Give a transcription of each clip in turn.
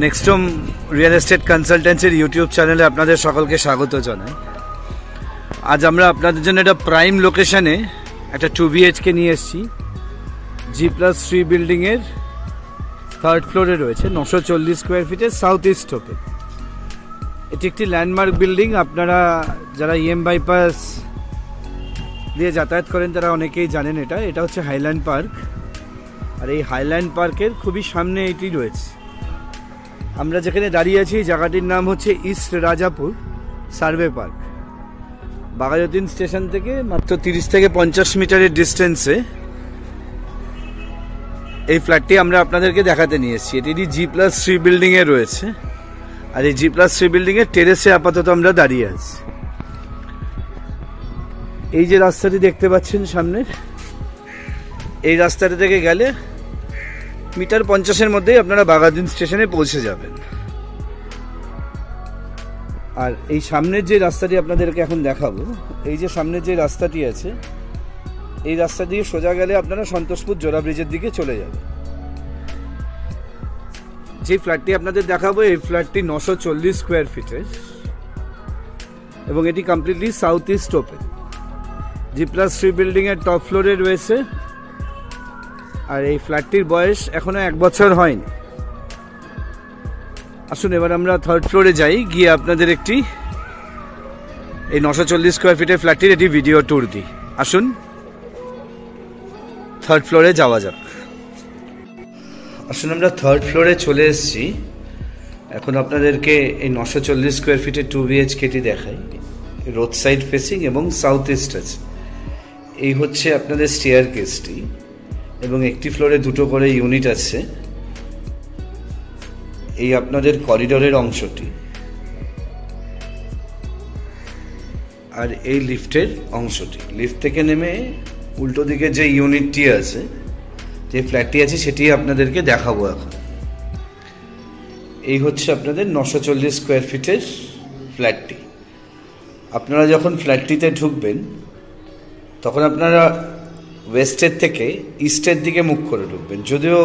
নেক্সটম real estate কনসালটেন্সির YouTube চ্যানেলে আপনাদের সকলকে স্বাগত জানাই। আজ আমরা আপনাদের জন্য একটা প্রাইম লোকেশানে একটা টু বিএইচকে নিয়ে এসেছি। জি প্লাস থ্রি বিল্ডিংয়ের থার্ড ফ্লোরে রয়েছে, নশো চল্লিশ স্কোয়ার ফিটের সাউথ ইস্ট ওপেন এটি একটি ল্যান্ডমার্ক বিল্ডিং আপনারা যারা ইএম বাইপাস দিয়ে যাতায়াত করেন, তারা অনেকেই জানেন এটা। এটা হচ্ছে হাইল্যান্ড পার্ক আর এই হাইল্যান্ড পার্কের খুবই সামনে এটি রয়েছে। আমরা যেখানে দাঁড়িয়ে আছি জায়গাটির নাম হচ্ছে east Rajapur survey park Baghajatin station থেকে মাত্র তিরিশ থেকে পঞ্চাশ মিটারের ডিস্টেন্সে এই ফ্ল্যাটটি আমরা আপনাদেরকে দেখাতে নিয়ে এসেছি। এটি জি প্লাস থ্রি বিল্ডিংয়ে রয়েছে। আর এই জি প্লাস থ্রি বিল্ডিংয়ের টেরেসে আপাতত আমরা দাঁড়িয়ে আছি। এই যে রাস্তাটি দেখতে পাচ্ছেন সামনের এই রাস্তাটা থেকে গেলে মিটার পঞ্চাশের মধ্যেই আপনারা বাগাদিন স্টেশনে পৌঁছে যাবেন। আর এই সামনের যে রাস্তাটি আপনাদেরকে এখন দেখাবো, এই যে সামনের যে রাস্তাটি আছে, এই রাস্তা দিয়ে সোজা গেলে আপনারা সন্তোষপুর জোড়া ব্রিজের দিকে চলে যাবেন। যে ফ্ল্যাটটি আপনাদের দেখাবো, এই ফ্ল্যাটটি নশো চল্লিশ স্কোয়ার ফিটের এবং এটি completely south east open G plus three বিল্ডিংয়ের টপ ফ্লোরে রয়েছে। আর এই ফ্ল্যাটটির বয়স এখনও এক বছর হয়নি। আসুন, এবার আমরা থার্ড ফ্লোরে যাই, গিয়ে আপনাদের একটি এই নশো চল্লিশ স্কোয়ার ফিটের ফ্ল্যাটটির একটি ভিডিও ট্যুর দিই। আসুন থার্ড ফ্লোরে যাওয়া যাক। আসুন, আমরা থার্ড ফ্লোরে চলে এসেছি। এখন আপনাদেরকে এই নশো চল্লিশ স্কোয়ার ফিটের টু বিএইচকেটি দেখাই রোড সাইড ফেসিং এবং সাউথ ইস্ট আছে এই হচ্ছে আপনাদের স্টেয়ার কেসটি এবং একটি ফ্লোরে দুটো করে ইউনিট আছে। এই আপনাদের করিডোরের অংশটি। আর এই লিফটের অংশটি। লিফট থেকে নেমে উল্টো দিকে যে ইউনিটটি আছে, যে ফ্ল্যাটটি আছে সেটি আপনাদেরকে দেখাবো এখন। এই হচ্ছে আপনাদের নশো চল্লিশ স্কোয়ার ফিটের ফ্ল্যাটটি। আপনারা যখন ফ্ল্যাটটিতে ঢুকবেন, তখন আপনারা ওয়েস্টের থেকে ইস্টের দিকে মুখ করে ঢুকবেন। যদিও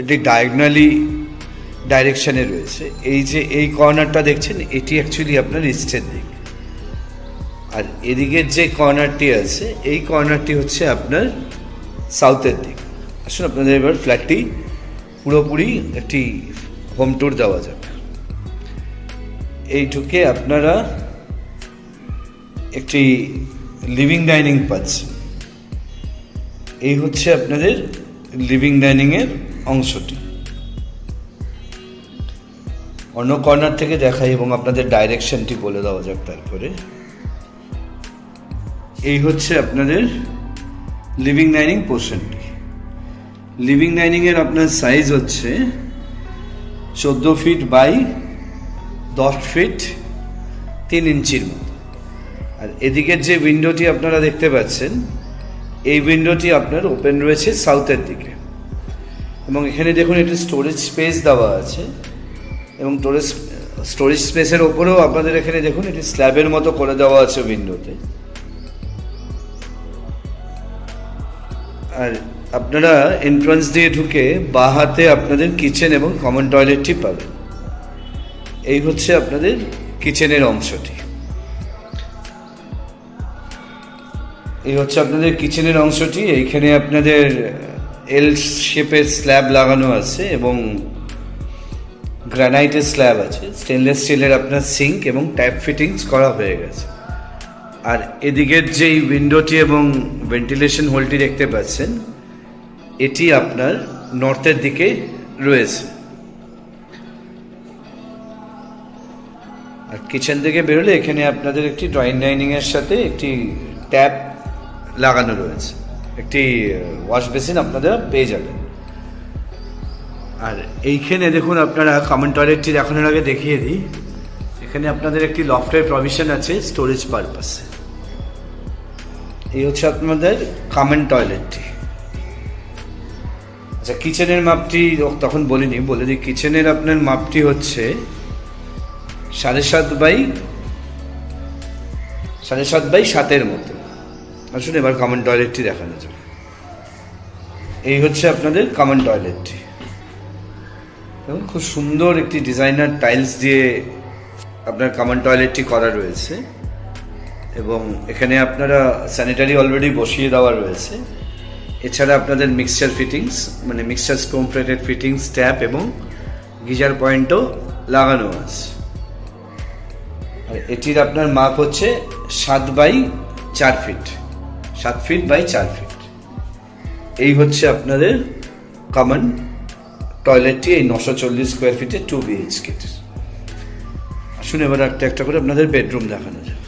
এটি ডায়াগনালি ডাইরেকশানে রয়েছে। এই যে এই কর্নারটা দেখছেন, এটি অ্যাকচুয়ালি আপনার ইস্টের দিক। আর এদিকের যে কর্নারটি আছে, এই কর্নারটি হচ্ছে আপনার সাউথের দিক। আসুন আপনাদের এবার ফ্ল্যাটটি পুরোপুরি একটি হোম ট্যুর দেওয়া যাবে এই ঢুকে আপনারা একটি লিভিং ডাইনিং পাচ্ছেন। এই হচ্ছে আপনাদের লিভিং ডাইনিংয়ের অংশটি। অন্য কর্নার থেকে দেখাই এবং আপনাদের ডাইরেকশনটি বলে দেওয়া যাক তারপরে। এই হচ্ছে আপনাদের লিভিং ডাইনিং পোর্শনটি লিভিং ডাইনিংয়ের আপনার সাইজ হচ্ছে চোদ্দ ফিট বাই দশ ফিট তিন ইঞ্চির মতো। আর এদিকের যে উইন্ডোটি আপনারা দেখতে পাচ্ছেন এই উইন্ডোটি আপনার ওপেন রয়েছে সাউথের দিকে। এবং এখানে দেখুন একটি স্টোরেজ স্পেস দেওয়া আছে। এবং স্টোরেজ স্টোরেজ স্পেসের ওপরেও আপনাদের এখানে দেখুন এটি স্ল্যাবের মতো করে দেওয়া আছে উইন্ডোতে আর আপনারা এন্ট্রান্স দিয়ে ঢুকে বা হাতে আপনাদের কিচেন এবং কমন টয়লেটটি পাবেন। এই হচ্ছে আপনাদের কিচেনের অংশটি। এই হচ্ছে আপনাদের কিচেনের অংশটি। এইখানে আপনাদের এল শেপের স্ল্যাব লাগানো আছে এবং গ্রানাইটের স্ল্যাব আছে। স্টেনলেস স্টিলের আপনার সিঙ্ক এবং ট্যাপ ফিটিংস করা হয়ে গেছে। আর এদিকের যেই উইন্ডোটি এবং ভেন্টিলেশন হোলটি দেখতে পাচ্ছেন, এটি আপনার নর্থের দিকে রয়েছে। আর কিচেন থেকে বেরোলে এখানে আপনাদের একটি ড্রয়িং ডাইনিংয়ের সাথে একটি ট্যাপ লাগানো রয়েছে একটি ওয়াশ বেসিন আপনারা পেয়ে যাবেন আর এইখানে দেখুন আপনারা কমন টয়লেটটি দেখানোর আগে দেখিয়ে দিই এখানে আপনাদের একটি লফটের প্রভিশন আছে স্টোরেজ পারপাসে এই হচ্ছে আপনাদের কমন টয়লেটটি আচ্ছা কিচেনের মাপটি তখন বলিনি বলে দিই কিচেনের আপনার মাপটি হচ্ছে সাড়ে সাত বাই সাড়ে সাত বাই সাতের মতো আসুন এবার কমন টয়লেটটি দেখানো যাক। এই হচ্ছে আপনাদের কমন টয়লেটটি এবং খুব সুন্দর একটি ডিজাইনার টাইলস দিয়ে আপনার কমন টয়লেটটি করা রয়েছে। এবং এখানে আপনারা স্যানিটারি অলরেডি বসিয়ে দেওয়া রয়েছে। এছাড়া আপনাদের মিক্সচার ফিটিংস মানে মিক্সচার স্টোম প্লেটেড ফিটিংস ট্যাপ এবং গিজার পয়েন্টও লাগানো আছে। আর এটির আপনার মাপ হচ্ছে সাত বাই চার ফিট সাত ফিট বাই চার ফিট এই হচ্ছে আপনাদের কমন টয়লেটটি এই নশো চল্লিশ স্কোয়ার ফিটে টু বিএইচকে আসুন এবার একটা একটা করে আপনাদের বেডরুম দেখানো যাক।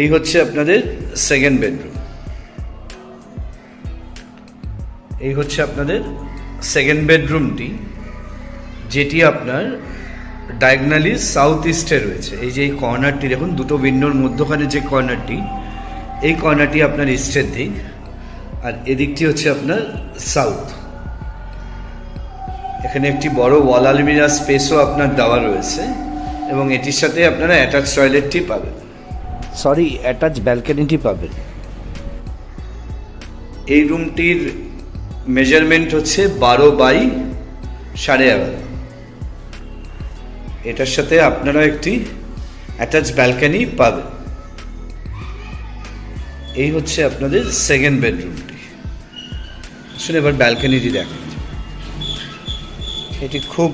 এই হচ্ছে আপনাদের সেকেন্ড বেডরুম এই হচ্ছে আপনাদের সেকেন্ড বেডরুমটি যেটি আপনার ডায়াগনালি সাউথ ইস্টে রয়েছে। এই যে এই কর্নারটি দেখুন, দুটো উইন্ডোর মধ্যখানে যে কর্নারটি এই কর্নারটি আপনার ইস্টের দিক, আর এদিকটি হচ্ছে আপনার সাউথ এখানে একটি বড় ওয়াল আলমিরা স্পেসও আপনার দেওয়া রয়েছে, এবং এটির সাথে আপনারা অ্যাটাচ টয়লেটটি পাবেন। সরি অ্যাটাচ ব্যালকনিটি পাবেন। এই রুমটির মেজারমেন্ট হচ্ছে বারো বাই সাড়ে এগারো। এটার সাথে আপনারা একটি অ্যাটাচ ব্যালকনি পাবেন। এই হচ্ছে আপনাদের সেকেন্ড বেডরুমটি আসলে এবার ব্যালকনিটি দেখেন। এটি খুব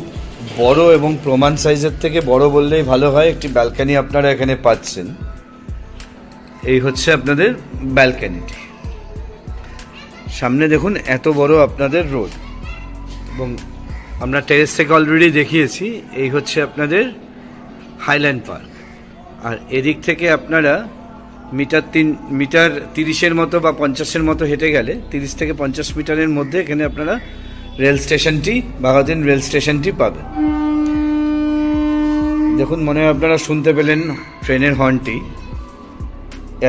বড় এবং প্রমাণ সাইজের থেকে বড় বললেই ভালো হয়, একটি ব্যালকনি আপনারা এখানে পাচ্ছেন। এই হচ্ছে আপনাদের ব্যালকানিটি সামনে দেখুন, এত বড় আপনাদের রোড এবং আমরা টেরেস থেকে অলরেডি দেখিয়েছি, এই হচ্ছে আপনাদের হাইল্যান্ড পার্ক আর এদিক থেকে আপনারা মিটার তিন, মিটার তিরিশের মতো বা পঞ্চাশের মতো হেঁটে গেলে তিরিশ থেকে পঞ্চাশ মিটারের মধ্যে এখানে আপনারা রেল স্টেশনটি, বাঘাদিন রেল স্টেশনটি পাবেন। দেখুন, মনে হয় আপনারা শুনতে পেলেন ট্রেনের হর্নটি।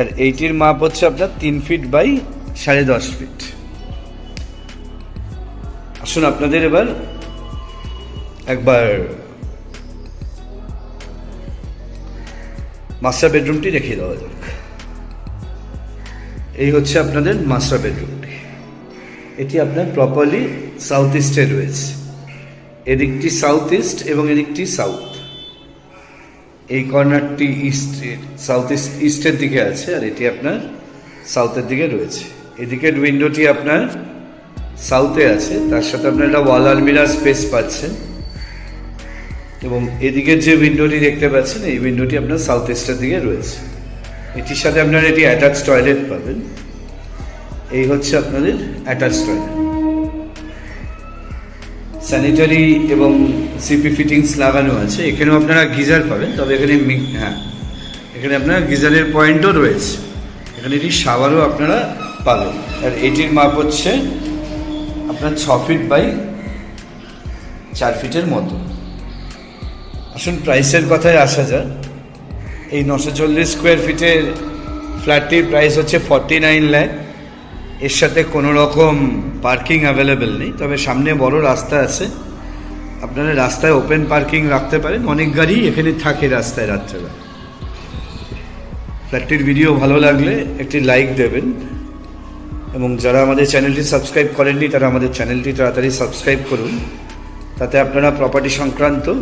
আর এইটির মাপ হচ্ছে আপনার তিন ফিট বাই সাড়ে দশ ফিট। আসুন, আপনাদের এবার একবার মাস্টার বেডরুমটি দেখিয়ে দেওয়া যাক। এই হচ্ছে আপনাদের মাস্টার বেডরুমটি এটি আপনার প্রপারলি সাউথ ইস্টে রয়েছে। এদিকটি সাউথ ইস্ট এবং এদিকটি সাউথ এই কর্নারটি ইস্ট সাউথ ইস্ট ইস্টের দিকে আছে আর এটি আপনার সাউথের দিকে রয়েছে। এদিকের উইন্ডোটি আপনার সাউথে আছে। তার সাথে আপনার একটা ওয়াল আলমিরা স্পেস পাচ্ছেন। এবং এদিকের যে উইন্ডোটি দেখতে পাচ্ছেন, এই উইন্ডোটি আপনার সাউথ ইস্টের দিকে রয়েছে। এটির সাথে আপনারা এটি অ্যাটাচ টয়লেট পাবেন। এই হচ্ছে আপনাদের অ্যাটাচ টয়লেট স্যানিটারি এবং সিপি ফিটিংস লাগানো আছে। এখানেও আপনারা গিজার পাবেন, তবে এখানে হ্যাঁ এখানে আপনার গিজারের পয়েন্টও রয়েছে। এখানে এটি সাবারও আপনারা পাবেন। আর এটির মাপ হচ্ছে আপনার ছ ফিট বাই চার ফিটের মতো। আসুন প্রাইসের কথায় আসা যাক। এই নশো চল্লিশ স্কোয়ার ফিটের ফ্ল্যাটটির প্রাইস হচ্ছে ফর্টি নাইন ল্যাক এর সাথে কোনো রকম পার্কিং অ্যাভেলেবেল নেই। তবে সামনে বড় রাস্তা আছে। আপনারা রাস্তায় ওপেন পার্কিং রাখতে পারেন। অনেক গাড়ি এখানে থাকে রাস্তায় রাত্রেবেলা। ফ্ল্যাটটির ভিডিও ভালো লাগলে একটি লাইক দেবেন। এবং যারা আমাদের চ্যানেলটি সাবস্ক্রাইব করেননি, তারা আমাদের চ্যানেলটি তাড়াতাড়ি সাবস্ক্রাইব করুন। তাতে আপনারা প্রপার্টি সংক্রান্ত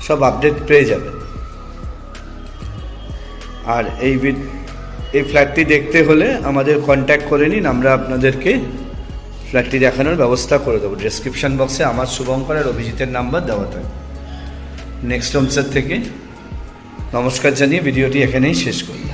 সব আপডেট পেয়ে যাবেন। আর এই এই ফ্ল্যাটটি দেখতে হলে আমাদের কন্ট্যাক্ট করে নিন, আমরা আপনাদেরকে ফ্ল্যাটটি দেখানোর ব্যবস্থা করে দেবো। ডিসক্রিপশান বক্সে আমার শুভঙ্কর আর অভিজিতের নাম্বার দেওয়া থাকে। নেক্সট হোমসের থেকে নমস্কার জানিয়ে ভিডিওটি এখানেই শেষ করলাম।